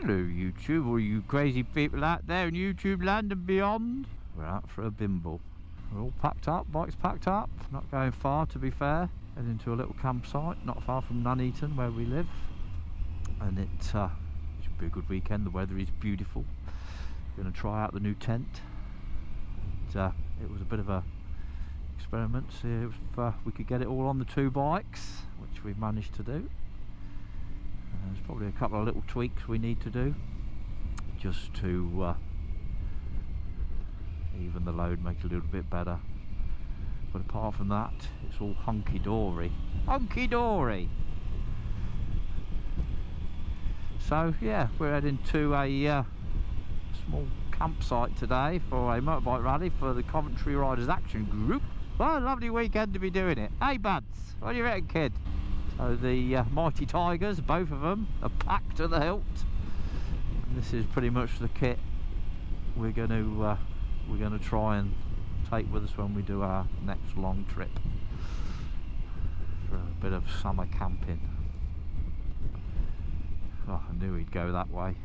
Hello, YouTube, all you crazy people out there in YouTube land and beyond. We're out for a bimble. We're all packed up, bikes packed up, not going far to be fair. Heading to a little campsite not far from Nuneaton where we live. And it uh, should be a good weekend, the weather is beautiful. Going to try out the new tent. And, uh, it was a bit of a experiment, see if uh, we could get it all on the two bikes, which we've managed to do. There's probably a couple of little tweaks we need to do just to uh, even the load make it a little bit better. But apart from that it's all hunky-dory. Hunky-dory! So yeah we're heading to a uh, small campsite today for a motorbike rally for the Coventry Riders Action Group. What a lovely weekend to be doing it. Hey buds what do you reckon kid so the uh, Mighty Tigers, both of them, are packed to the hilt. And this is pretty much the kit we're going to uh, we're going to try and take with us when we do our next long trip for a bit of summer camping. Oh, I knew he'd go that way.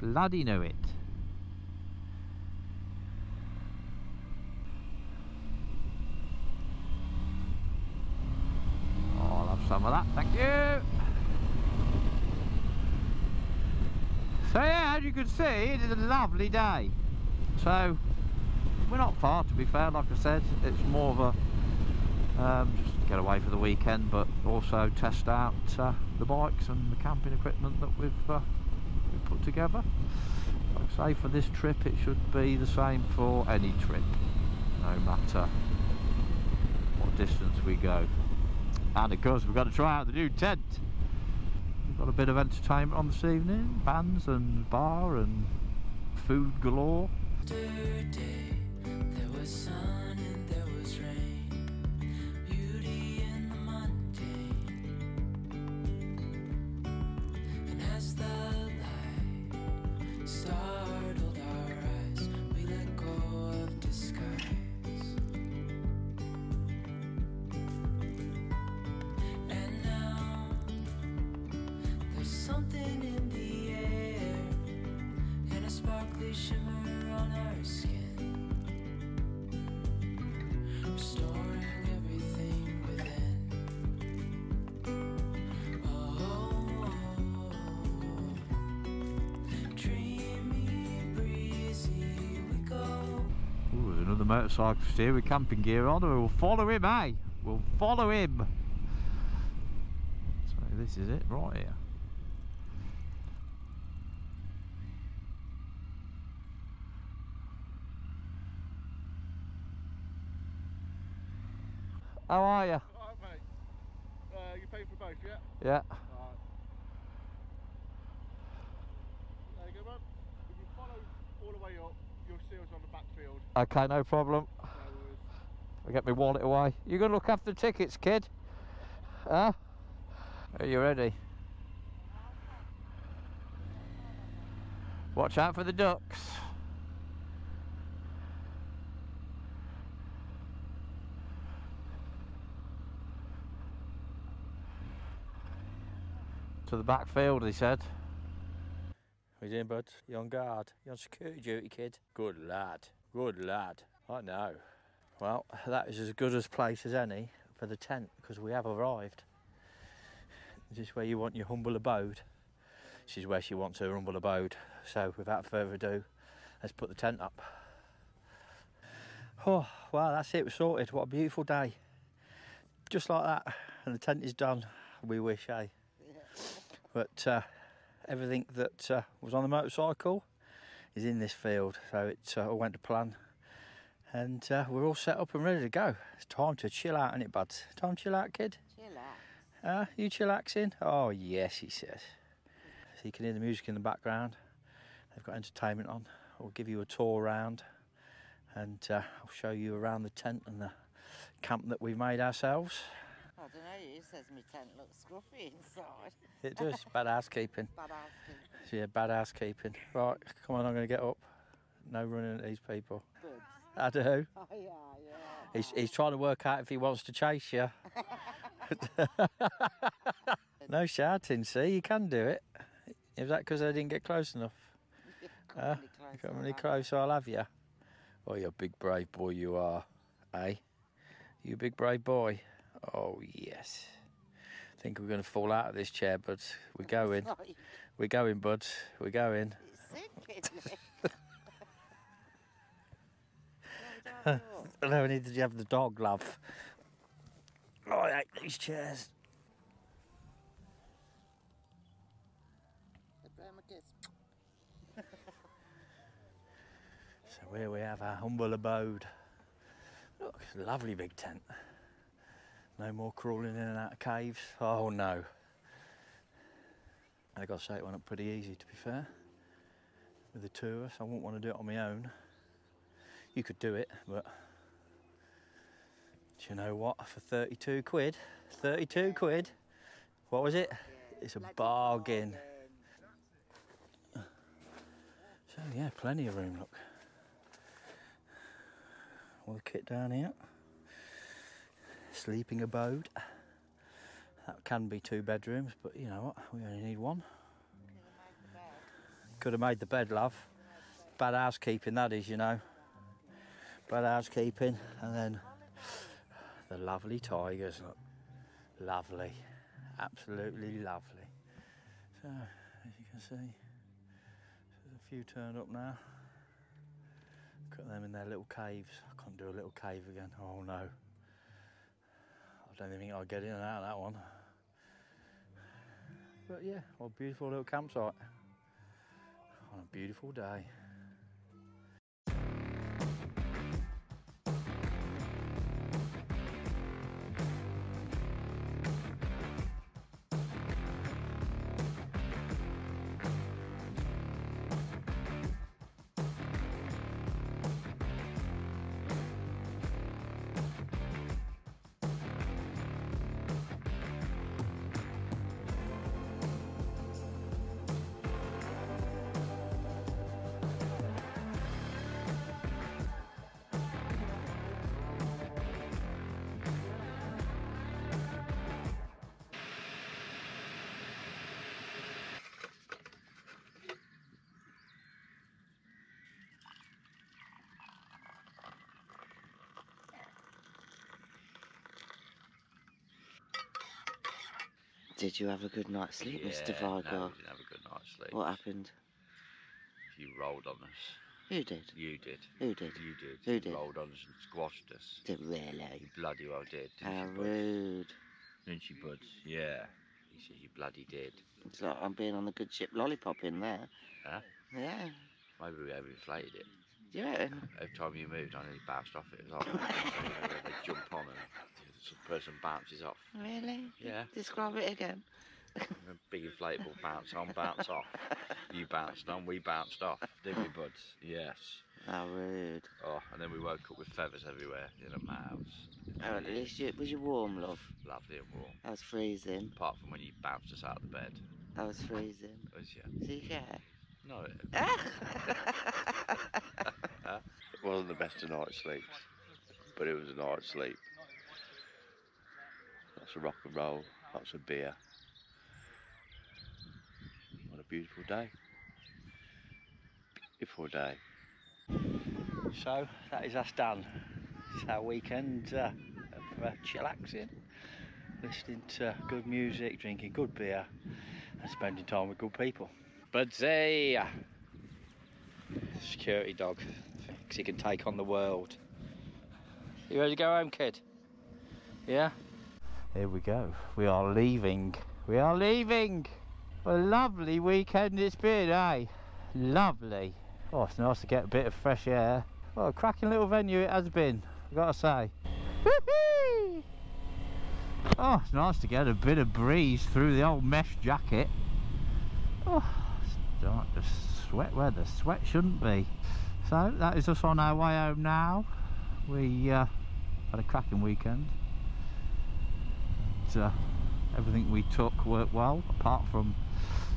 Bloody knew it. Some of that, thank you. So yeah, as you can see, it is a lovely day. So, we're not far to be fair, like I said, it's more of a, um, just get away for the weekend, but also test out uh, the bikes and the camping equipment that we've, uh, we've put together. Like I say, for this trip it should be the same for any trip, no matter what distance we go and of course we've got to try out the new tent. We've got a bit of entertainment on this evening. Bands and bar and food galore motorcyclist here with camping gear on we'll follow him eh? We'll follow him. So this is it right here How are you? Alright mate. Uh, you pay for both, yeah? Yeah. Alright. There you go man. If you follow all the way up, you'll see us on the backfield. Okay, no problem. I'll get my wallet away. You gonna look after the tickets, kid? Huh? Are you ready? Watch out for the ducks. To the backfield, he said. What you doing, bud? You on guard? You on security duty, kid? Good lad. Good lad. I know. Well, that is as good a place as any for the tent because we have arrived. Is this where you want your humble abode? This is where she wants her humble abode. So, without further ado, let's put the tent up. Oh, wow, that's it. We're sorted. What a beautiful day. Just like that. And the tent is done. We wish, eh? But uh, everything that uh, was on the motorcycle is in this field, so it uh, all went to plan. And uh, we're all set up and ready to go. It's time to chill out, isn't it, buds? Time to chill out, kid? Chillax. Uh, you chillaxing? Oh, yes, he says. So you can hear the music in the background. They've got entertainment on. I'll give you a tour around and uh, I'll show you around the tent and the camp that we've made ourselves. I don't know, it says my tent looks scruffy inside. It does, bad housekeeping. Bad housekeeping. Yeah, bad housekeeping. Right, come on, I'm going to get up. No running at these people. Good. I do. Oh, yeah, yeah. He's, he's trying to work out if he wants to chase you. no shouting, see, you can do it. Is that because I didn't get close enough? Come Huh? really close, Got I'll really have. I'll have you. Oh, you're a big brave boy, you are. Eh? You big brave boy? Oh, yes. I think we're going to fall out of this chair, but we're going. We're going, bud. We're going. No, don't have to walk. No, I need to have the dog, love. Oh, I hate these chairs. Blow my kiss. So here we have our humble abode. Look, lovely big tent. No more crawling in and out of caves. Oh no. I gotta say it went up pretty easy to be fair. With the two of us, I wouldn't want to do it on my own. You could do it, but do you know what? For 32 quid, 32 quid, what was it? It's a bargain. So yeah, plenty of room, look. All the kit down here. Sleeping abode. That can be two bedrooms, but you know what? We only need one. Could have made the bed, love. Bad housekeeping, that is, you know. Bad housekeeping, and then the lovely tigers. Look, lovely, absolutely lovely. So, as you can see, there's a few turned up now. Look at them in their little caves. I can't do a little cave again. Oh no. Don't think I'll get in and out of that one. But yeah, what a beautiful little campsite on a beautiful day. Did you have a good night's sleep, Mr. Yeah, Vigo? No, we didn't have a good night's sleep. What happened? You rolled on us. Who did? You did. Who did? You did. Who you did? rolled on us and squashed us. Did You bloody well did. Didn't How you, rude. Didn't you, Bud? Yeah. You said you bloody did. It's like I'm being on the good ship lollipop in there. Huh? Yeah. Maybe we overinflated it. You reckon? Every time you moved, I nearly bounced off it. It was like they jump on and the person bounces off. Really? Yeah. Describe it again. A big inflatable bounce on, bounce off. You bounced on, we bounced off, didn't we, buds? Yes. How rude. Oh, and then we woke up with feathers everywhere in our mouths. Oh, at least you, was you warm, love? Lovely and warm. I was freezing. Apart from when you bounced us out of the bed. I was freezing. Was you? Do you care? No, it, it wasn't the best of night's sleep, but it was a night's sleep. Lots of rock and roll, lots of beer. What a beautiful day. Beautiful day. So that is us done. It's our weekend uh, of uh, chillaxing, listening to good music, drinking good beer, and spending time with good people. Budsy! Security dog thinks he can take on the world. You ready to go home, kid? Yeah? Here we go. We are leaving. We are leaving! A lovely weekend it's been, eh? Lovely. Oh, it's nice to get a bit of fresh air. What a cracking little venue it has been, I've got to say. Oh, it's nice to get a bit of breeze through the old mesh jacket. Oh, start to sweat where the sweat shouldn't be. So that is us on our way home now. We uh, had a cracking weekend. Uh, everything we took worked well, apart from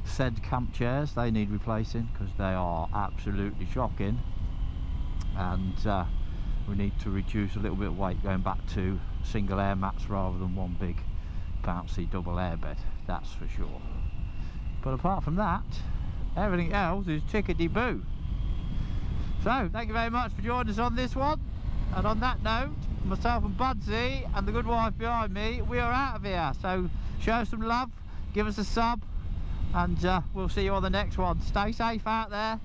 said camp chairs. They need replacing because they are absolutely shocking. And uh, we need to reduce a little bit of weight going back to single air mats rather than one big bouncy double air bed. That's for sure. But apart from that, Everything else is chickadee boo. So, thank you very much for joining us on this one. And on that note, myself and Budsy and the good wife behind me, we are out of here. So, show some love, give us a sub, and uh, we'll see you on the next one. Stay safe out there.